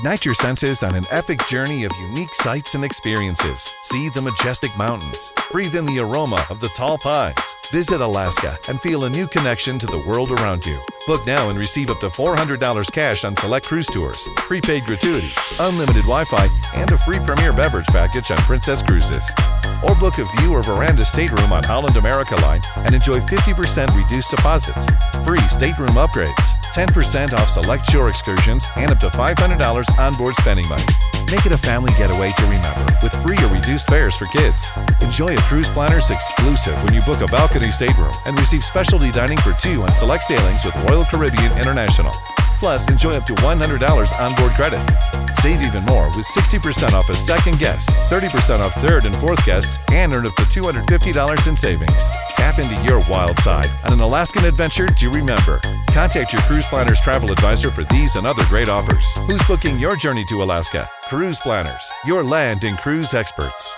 Ignite your senses on an epic journey of unique sights and experiences. See the majestic mountains. Breathe in the aroma of the tall pines. Visit Alaska and feel a new connection to the world around you. Book now and receive up to $400 cash on select cruise tours, prepaid gratuities, unlimited Wi Fi, and a free premier beverage package on Princess Cruises. Or book a view or veranda stateroom on Holland America Line and enjoy 50% reduced deposits, free stateroom upgrades, 10% off select shore excursions, and up to $500 onboard spending money. Make it a family getaway to remember with free or reduced fares for kids. Enjoy a Cruise Planners exclusive when you book a balcony stateroom and receive specialty dining for two on select sailings with Royal Caribbean International. Plus, enjoy up to $100 onboard credit. Save even more with 60% off a second guest, 30% off third and fourth guests, and earn up to $250 in savings. Tap into your wild side on an Alaskan adventure to remember. Contact your Cruise Planners travel advisor for these and other great offers. Who's booking your journey to Alaska? Cruise Planners, your land and cruise experts.